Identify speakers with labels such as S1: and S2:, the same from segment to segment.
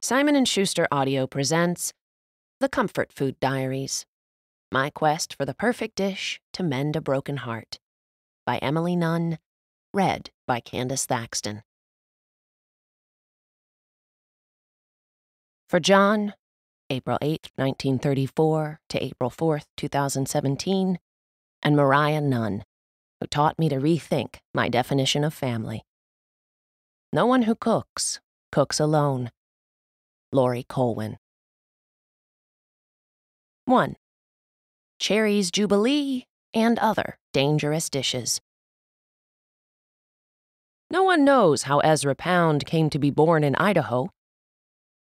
S1: Simon & Schuster Audio presents The Comfort Food Diaries. My quest for the perfect dish to mend a broken heart by Emily Nunn, read by Candace Thaxton. For John, April 8, 1934 to April 4, 2017, and Mariah Nunn, who taught me to rethink my definition of family. No one who cooks, cooks alone. Laurie Colwin. 1. Cherries Jubilee and other dangerous dishes. No one knows how Ezra Pound came to be born in Idaho.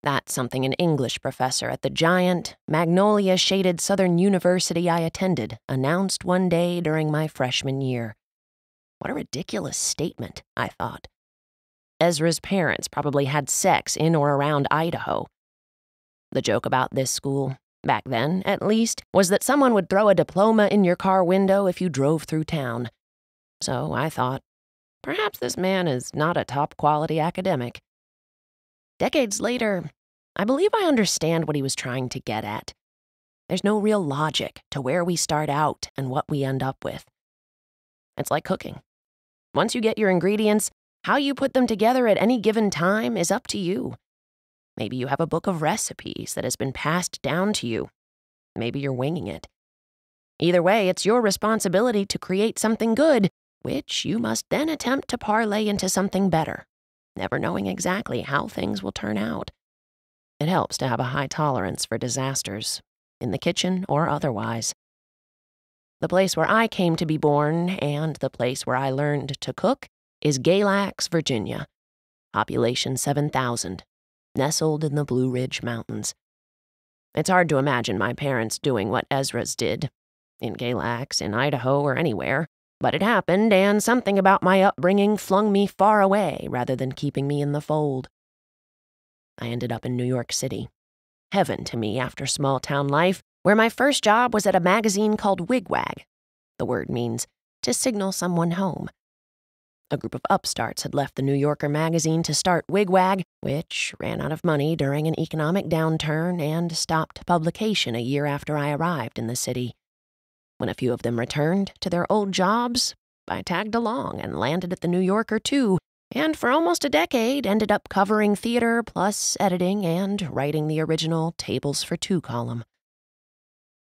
S1: That's something an English professor at the giant, magnolia shaded Southern University I attended announced one day during my freshman year. What a ridiculous statement, I thought. Ezra's parents probably had sex in or around Idaho. The joke about this school, back then at least, was that someone would throw a diploma in your car window if you drove through town. So I thought, perhaps this man is not a top quality academic. Decades later, I believe I understand what he was trying to get at. There's no real logic to where we start out and what we end up with. It's like cooking. Once you get your ingredients, how you put them together at any given time is up to you. Maybe you have a book of recipes that has been passed down to you. Maybe you're winging it. Either way, it's your responsibility to create something good, which you must then attempt to parlay into something better, never knowing exactly how things will turn out. It helps to have a high tolerance for disasters, in the kitchen or otherwise. The place where I came to be born and the place where I learned to cook is Galax, Virginia, population 7,000, nestled in the Blue Ridge Mountains. It's hard to imagine my parents doing what Ezra's did, in Galax, in Idaho, or anywhere, but it happened, and something about my upbringing flung me far away rather than keeping me in the fold. I ended up in New York City. Heaven to me after small town life, where my first job was at a magazine called Wigwag. The word means to signal someone home. A group of upstarts had left the New Yorker magazine to start Wigwag, which ran out of money during an economic downturn and stopped publication a year after I arrived in the city. When a few of them returned to their old jobs, I tagged along and landed at the New Yorker too, and for almost a decade ended up covering theater plus editing and writing the original Tables for Two column.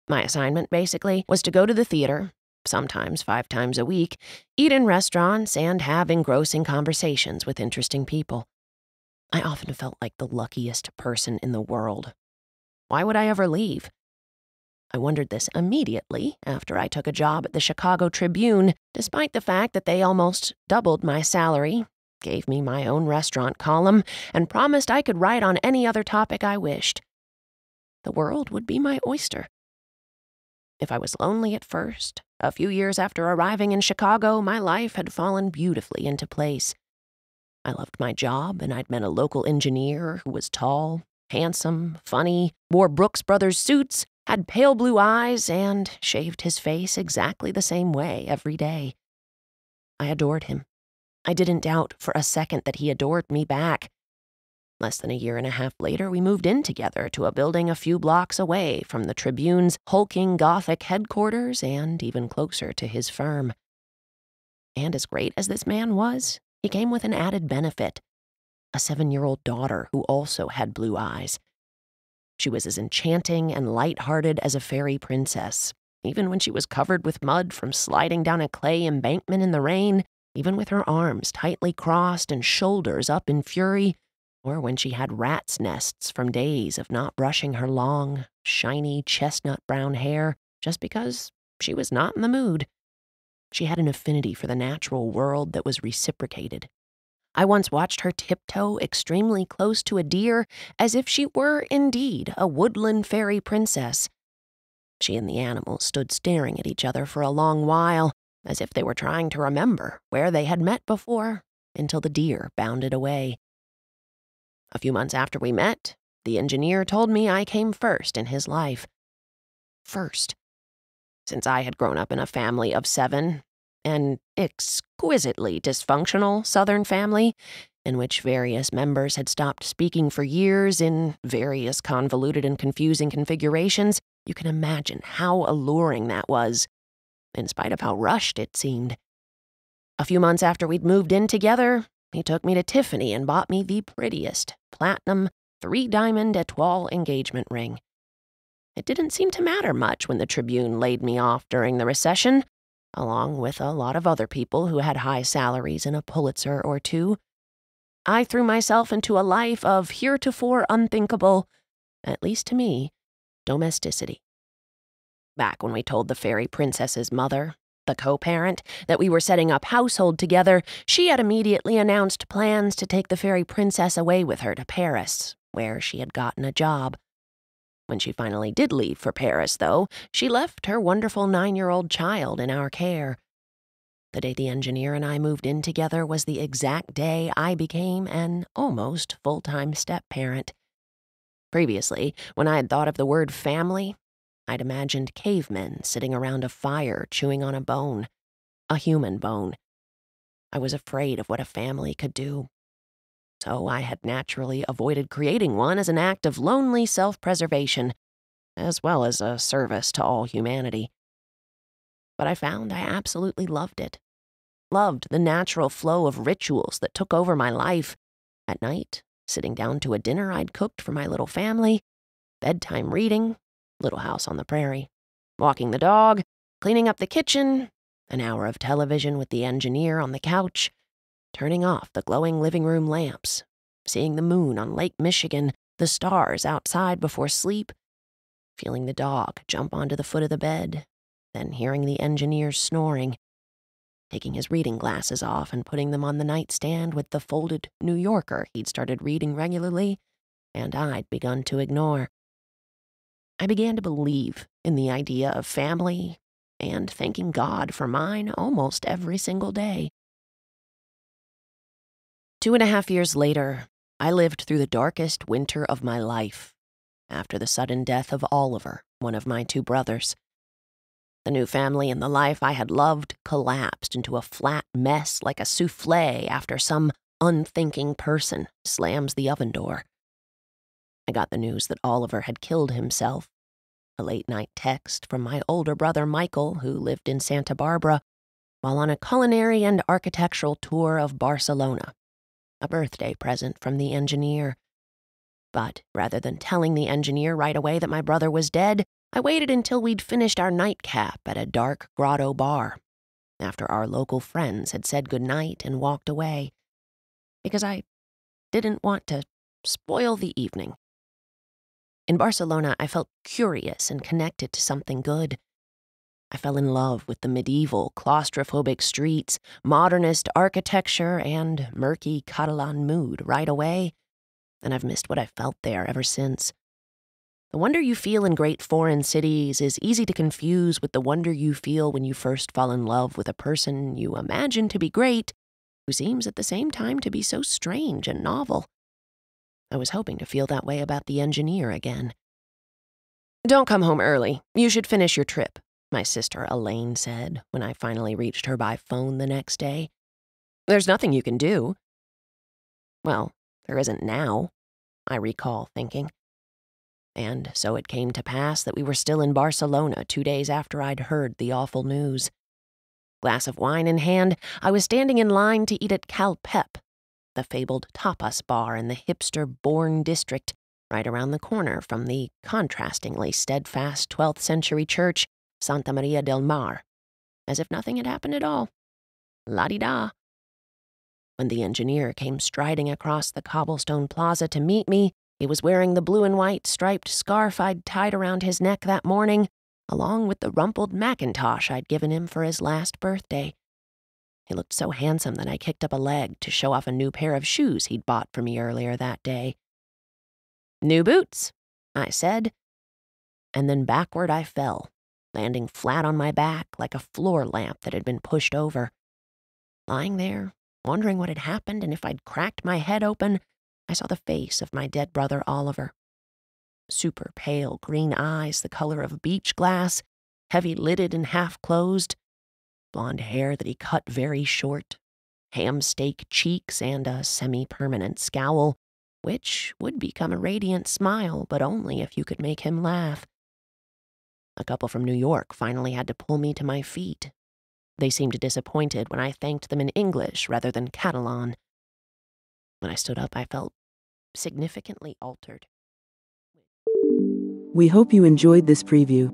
S1: My assignment, basically, was to go to the theater, sometimes five times a week, eat in restaurants, and have engrossing conversations with interesting people. I often felt like the luckiest person in the world. Why would I ever leave? I wondered this immediately after I took a job at the Chicago Tribune, despite the fact that they almost doubled my salary, gave me my own restaurant column, and promised I could write on any other topic I wished. The world would be my oyster. If I was lonely at first, a few years after arriving in Chicago, my life had fallen beautifully into place. I loved my job, and I'd met a local engineer who was tall, handsome, funny, wore Brooks Brothers suits, had pale blue eyes, and shaved his face exactly the same way every day. I adored him. I didn't doubt for a second that he adored me back. Less than a year and a half later, we moved in together to a building a few blocks away from the Tribune's hulking Gothic headquarters and even closer to his firm. And as great as this man was, he came with an added benefit a seven year old daughter who also had blue eyes. She was as enchanting and light hearted as a fairy princess, even when she was covered with mud from sliding down a clay embankment in the rain, even with her arms tightly crossed and shoulders up in fury or when she had rat's nests from days of not brushing her long, shiny chestnut brown hair just because she was not in the mood. She had an affinity for the natural world that was reciprocated. I once watched her tiptoe extremely close to a deer as if she were indeed a woodland fairy princess. She and the animal stood staring at each other for a long while, as if they were trying to remember where they had met before, until the deer bounded away. A few months after we met, the engineer told me I came first in his life. First. Since I had grown up in a family of seven, an exquisitely dysfunctional Southern family, in which various members had stopped speaking for years in various convoluted and confusing configurations, you can imagine how alluring that was, in spite of how rushed it seemed. A few months after we'd moved in together, he took me to Tiffany and bought me the prettiest platinum three diamond etoile engagement ring. It didn't seem to matter much when the Tribune laid me off during the recession, along with a lot of other people who had high salaries and a Pulitzer or two. I threw myself into a life of heretofore unthinkable, at least to me, domesticity. Back when we told the fairy princess's mother, the co parent, that we were setting up household together, she had immediately announced plans to take the fairy princess away with her to Paris, where she had gotten a job. When she finally did leave for Paris, though, she left her wonderful nine year old child in our care. The day the engineer and I moved in together was the exact day I became an almost full time step parent. Previously, when I had thought of the word family, I'd imagined cavemen sitting around a fire chewing on a bone, a human bone. I was afraid of what a family could do so I had naturally avoided creating one as an act of lonely self preservation, as well as a service to all humanity. But I found I absolutely loved it. Loved the natural flow of rituals that took over my life. At night, sitting down to a dinner I'd cooked for my little family, bedtime reading, Little House on the Prairie, walking the dog, cleaning up the kitchen, an hour of television with the engineer on the couch, turning off the glowing living room lamps, seeing the moon on Lake Michigan, the stars outside before sleep, feeling the dog jump onto the foot of the bed, then hearing the engineer snoring, taking his reading glasses off and putting them on the nightstand with the folded New Yorker he'd started reading regularly and I'd begun to ignore. I began to believe in the idea of family and thanking God for mine almost every single day. Two and a half years later, I lived through the darkest winter of my life after the sudden death of Oliver, one of my two brothers. The new family and the life I had loved collapsed into a flat mess like a souffle after some unthinking person slams the oven door. I got the news that Oliver had killed himself. A late night text from my older brother Michael, who lived in Santa Barbara, while on a culinary and architectural tour of Barcelona a birthday present from the engineer. But rather than telling the engineer right away that my brother was dead, I waited until we'd finished our nightcap at a dark grotto bar, after our local friends had said good night and walked away, because I didn't want to spoil the evening. In Barcelona, I felt curious and connected to something good. I fell in love with the medieval, claustrophobic streets, modernist architecture, and murky Catalan mood right away, and I've missed what I felt there ever since. The wonder you feel in great foreign cities is easy to confuse with the wonder you feel when you first fall in love with a person you imagine to be great, who seems at the same time to be so strange and novel. I was hoping to feel that way about the engineer again. Don't come home early. You should finish your trip, my sister Elaine said when I finally reached her by phone the next day. There's nothing you can do. Well, there isn't now, I recall thinking. And so it came to pass that we were still in Barcelona two days after I'd heard the awful news. Glass of wine in hand, I was standing in line to eat at Cal Pep, the fabled tapas bar in the hipster Born district, right around the corner from the contrastingly steadfast 12th century church Santa Maria del Mar, as if nothing had happened at all. La di da. When the engineer came striding across the cobblestone plaza to meet me, he was wearing the blue and white striped scarf I'd tied around his neck that morning, along with the rumpled mackintosh I'd given him for his last birthday. He looked so handsome that I kicked up a leg to show off a new pair of shoes he'd bought for me earlier that day. New boots, I said, and then backward I fell, landing flat on my back like a floor lamp that had been pushed over. Lying there, wondering what had happened and if I'd cracked my head open, I saw the face of my dead brother Oliver. Super pale green eyes the color of beach glass, heavy lidded and half closed, blonde hair that he cut very short, ham steak cheeks and a semi permanent scowl, which would become a radiant smile, but only if you could make him laugh. A couple from New York finally had to pull me to my feet. They seemed disappointed when I thanked them in English rather than Catalan. When I stood up, I felt significantly altered.
S2: We hope you enjoyed this preview.